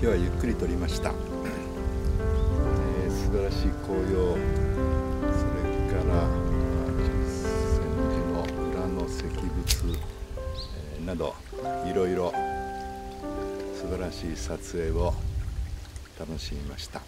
今日はゆっくり撮りました、えー、素晴らしい紅葉。それから、10センチの裏の石仏、えー、などいろいろ素晴らしい撮影を楽しみました。